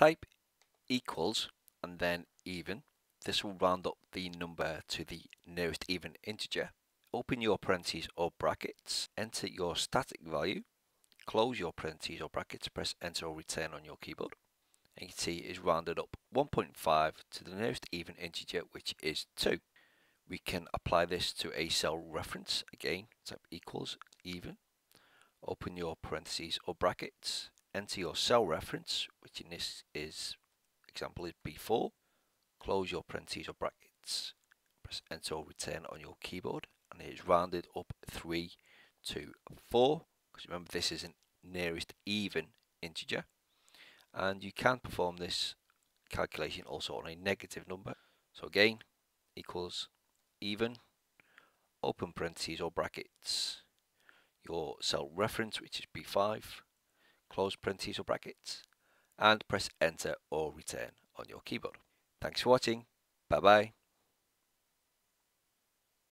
Type equals and then even. This will round up the number to the nearest even integer. Open your parentheses or brackets, enter your static value, close your parentheses or brackets, press enter or return on your keyboard. And you can see it's rounded up 1.5 to the nearest even integer, which is 2. We can apply this to a cell reference again, type equals even. Open your parentheses or brackets, enter your cell reference, which in this is example is B4. Close your parentheses or brackets, press enter or return on your keyboard, and it is rounded up 3 to 4. Because remember, this is a nearest even integer, and you can perform this calculation also on a negative number. So again, equals even, open parentheses or brackets, your cell reference, which is B5, close parentheses or brackets, and press enter or return on your keyboard. Thanks for watching. Bye bye.